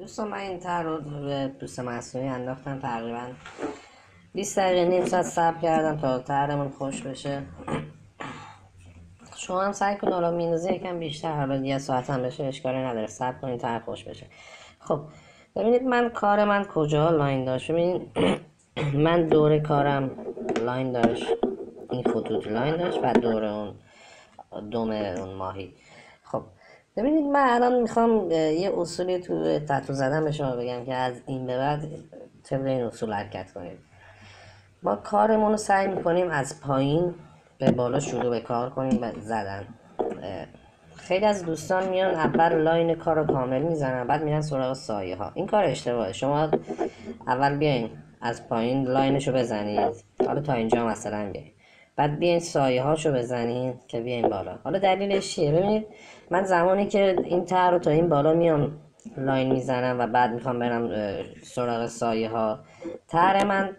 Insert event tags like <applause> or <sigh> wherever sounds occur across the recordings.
دوستان من این طرح رو به پوست مصنوعی انداختم. تقریبا 20 دقیقه نیم ساعت صبر کردم تا طرحمون خشک بشه. شما هم سعی کن حالا مینوزه یکم بیشتر. حالا یه ساعت هم بشه اشکالی نداره. صبر کنین طرح خشک بشه. خب ببینید من کار من کجا line داشت. ببینید <clears throat> من دور کارم line داشت. این خطوط line داشت و دور اون دم اون ماهی. خب ببینید من الان می‌خوام یه اصولی تو تتو زدن به شما بگم که از این به بعد طبق این اصول حرکت کنید. ما کارمون رو سعی می‌کنیم از پایین به بالا شروع به کار کنیم و زدن. خیلی از دوستان میان اول line کار رو کامل می‌زنن بعد میرن سراغ سایه ها این کار اشتباهه. شما اول بیاین از پایین line ش رو بزنید. حالا تا اینجا مثلا بیاین. بعد بیاین سایه هاشو بزنید که بیاین بالا. حالا دلیلش چیه؟ ببینید من زمانی که این طرح رو تا این بالا میام line می‌زنم و بعد می‌خوام برم سراغ سایه ها طرح من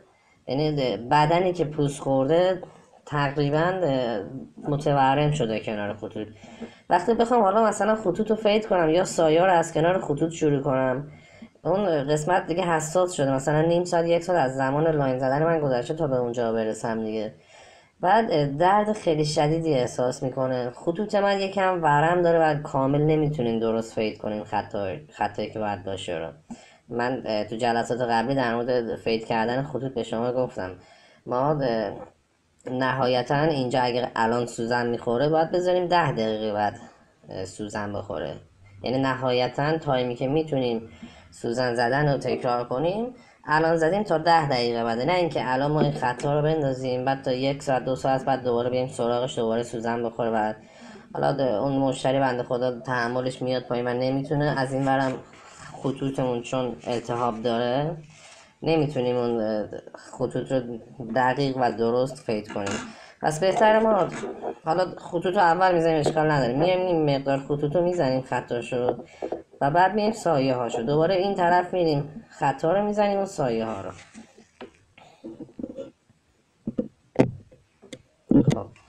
یعنی بدنی که پوست خورده تقریبا متورم شده کنار خطوط. وقتی بخوام حالا مثلا خطوط رو fade کنم یا سایه رو از کنار خطوط شروع کنم اون قسمت دیگه حساس شده. مثلا نیم ساعت یک ساعت از زمان line زدن من گذشته تا به اونجا برسم دیگه. بعد درد خیلی شدیدی احساس می‌کنه. خطوط من یکم ورم داره و کامل نمی‌تونین درست fade کنین خطایی خطایی که باید باشه رو. من تو جلسات قبلی در مورد fade کردن خطوط به شما گفتم. ما نهایتا اینجا اگر الان سوزن می‌خوره باید بذاریم ده دقیقه بعد سوزن بخوره. یعنی نهایتا time ی که می‌تونیم سوزن زدن رو تکرار کنیم الان زدیم تا ده دقیقه بعد. نه اینکه الان ما این خطا رو بندازیم بعد تا یک ساعت دو ساعت بعد دوباره بیایم سراغش دوباره سوزن بخوره. بعد حالا اون مشتری بنده خدا تحملش میاد پایین و نمی‌تونه از این ورم خطوطمون چون التهاب داره نمی‌تونیم اون خطوط رو دقیق و درست فید کنیم. پس بهتر ما حالا خطوط رو اول می‌زنیم اشکال نداره. میایم این مقدار خطوط رو می‌زنیم خطاشو. و بعد میایم سایه هاشو دوباره این طرف میریم. خطا رو می‌زنیم و سایه ها رو. خب.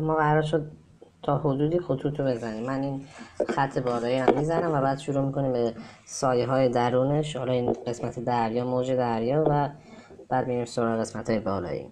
ما قرار شد تا حدودی خطوط رو بزنیم. من این خط بالایی هم می‌زنم و بعد شروع می‌کنیم به سایه های درونش. حالا این قسمت دریا موج دریا و بعد میریم سراغ قسمت های بالایی.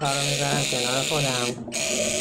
من کارو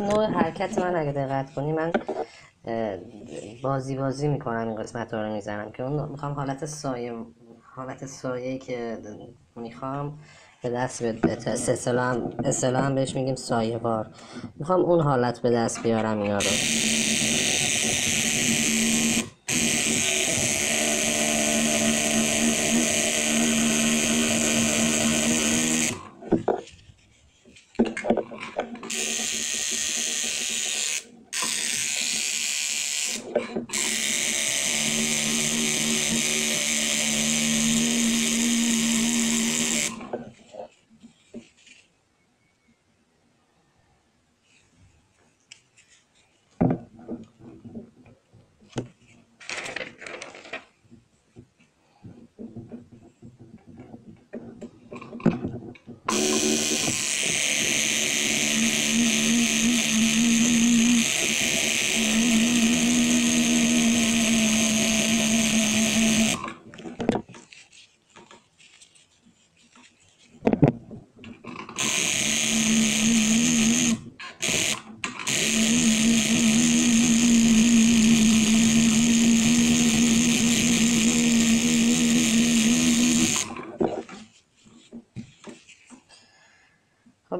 نوع حرکت من اگه دقت کنی من بازی بازی می‌کنم این قسمت رو می‌زنم که اون می‌خوام حالت سایه حالت سایه که می‌خوام به دست بده اصطلاحا هم بهش میگیم سایه بار می‌خوام اون حالت به دست بیارم اینا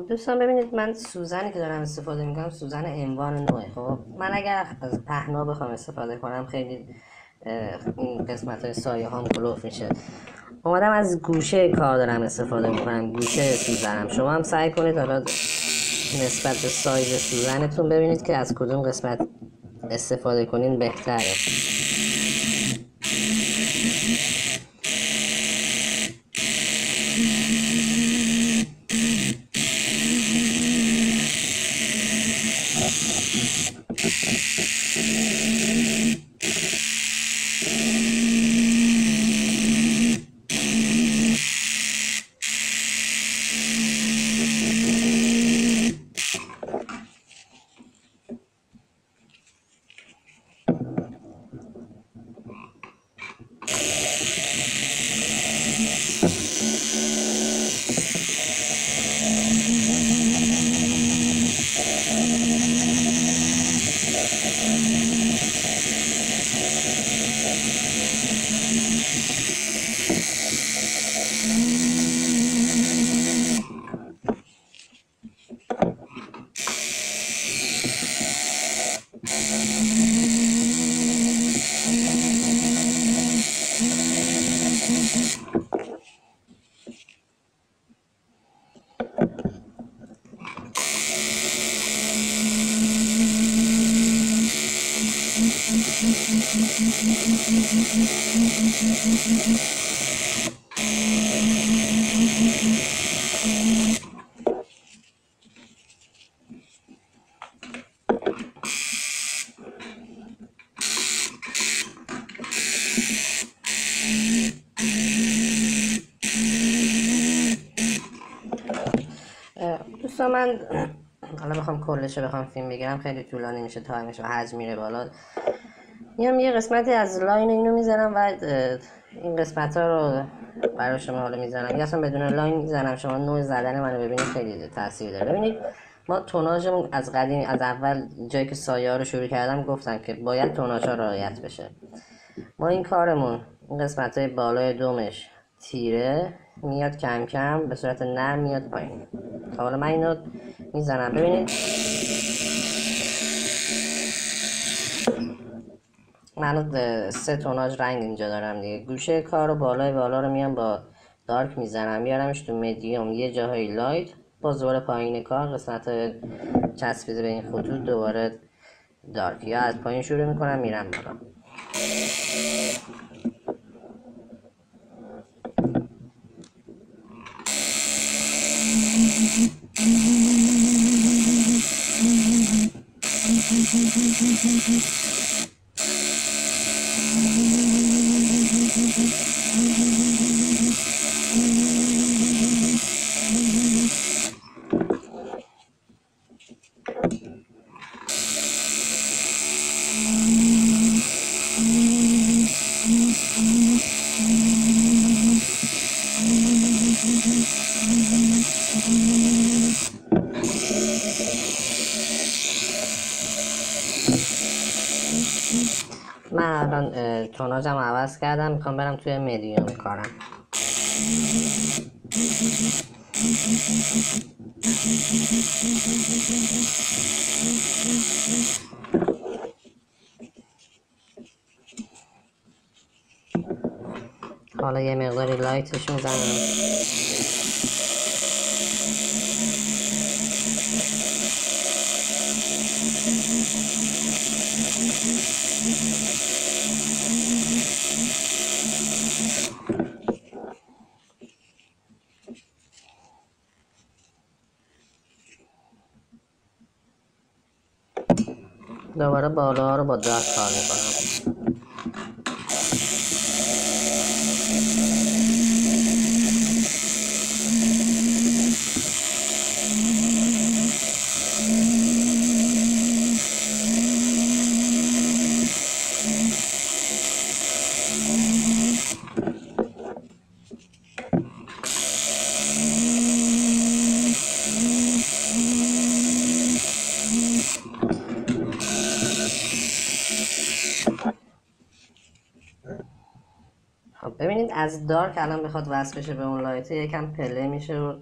دوستان ببینید من سوزنی که دارم استفاده می‌کنم سوزن انوان نوعه. خب من اگر از پهنا بخوام استفاده کنم خیلی این قسمت های سایه هم کلوف میشه. اومدم از گوشه کار دارم استفاده می‌کنم گوشه سوزنم. شما هم سعی کنید حالا نسبت به سایز سوزنتون ببینید که از کدوم قسمت استفاده کنین بهتره. دوستان من حالا بخوام کلش رو بخوام فیلم بگیرم خیلی طولانی میشه time ش و حجم میره بالا. میام یه قسمتی از line اینو می‌زنم و این قسمت ها رو برای شما حالا می‌زنم. یا اصلا بدون line می‌زنم شما نوع زدن منو ببینید خیلی تاثیر داره. ببینید ما توناژمون از قدیم از اول جایی که سایه رو شروع کردم گفتم که باید توناژ ها رعایت بشه. ما این کارمون این قسمت های بالای دمش تیره میاد کم کم به صورت نرم میاد پایین. خب حالا من اینو می‌زنم. ببینید. من سه توناج رنگ اینجا دارم دیگه. گوشه کار رو بالای بالا رو میام با دارک می‌زنم. میارمش تو مدیوم. یه جاهای لایت. باز دوباره پایین کار قسمت چسبیده به این خطوط دوباره دارک. یا از پایین شروع می‌کنم میرم بالا. الان اه، توناژم عوض کردم می‌خوام برم توی مدیوم کارم. حالا یه مقداری لایتش می‌زنم. ගවර බෞද්ධ භද්‍රස්ථානය පහ از دارک الان بخواد وصل بشه به اون لایته یکم پله میشه و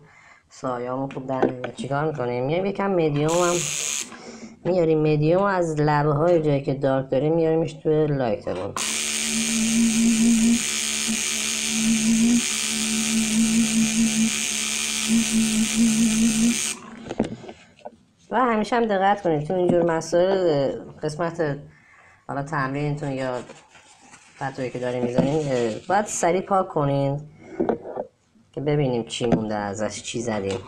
سایامو خوب در نمیاد چیکار می‌کنیم؟ میایم یکم مدیوم هم میاریم. مدیوم از لبه های جایی که دارک داریم میاریمش توی لایتمون. و همیشه هم دقت کنید تو اینجور مسائل قسمت حالا تمرینتون یا فتوایی که داریم می‌زنیم باید سریع پاک کنین که ببینیم چی مونده ازش چی زدیم.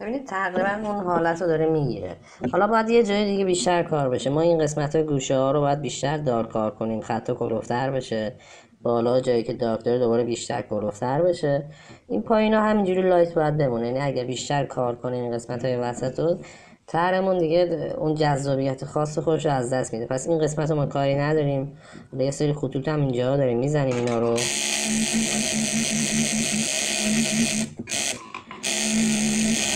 ببینید تقریبا اون حالت رو داره می‌گیره. حالا باید یه جای دیگه بیشتر کار بشه. ما این قسمت گوشه ها رو باید بیشتر دار کار کنیم. خط کلوفتر بشه. بالا جایی که دارک داره دوباره بیشتر کلوفتر بشه. این پایین ها همینجوری لایت باید بمونه. یعنی اگر بیشتر کار کنیم این قسمت های وسط رو ترمون دیگه اون جذابیت خاص خودش رو از دست میده. پس این قسمت رو ما کاری نداریم. یه سری خطوط هم اینجا داریم می‌زنیم اینا رو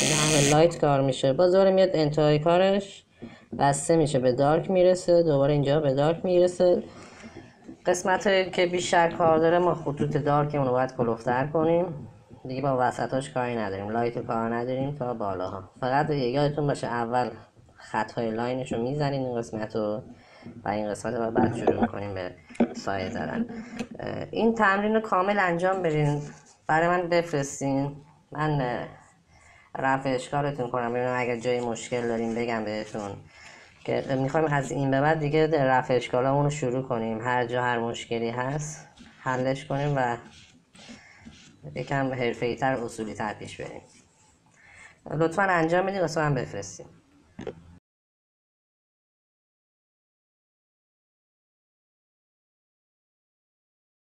دیگه همه light کار میشه. باز دوباره میاد انتهای کارش بسته میشه به dark می‌رسه. دوباره اینجا به dark می‌رسه. قسمت که بیشتر کار داره ما خطوط dark مون رو باید کلفت‌تر کنیم. دیگه با وسطاش کاری نداریم. light کار نداریم تا بالاها. فقط یادتون باشه اول خط های line ش رو می‌زنیم این قسمت رو و این قسمت رو بعد شروع می‌کنیم به سایه زدن. این تمرین رو کامل انجام بدین. برای من بفرستین. من رفع اشکالتون کنم. ببینم اگر جای مشکل داریم بگم بهتون. که می‌خوایم از این به بعد دیگه رفع اشکالامون رو شروع کنیم. هر جا هر مشکلی هست حلش کنیم و یکم حرفه‌ای تر اصولی تر پیش بریم. لطفا انجام بدین واسه من بفرستین.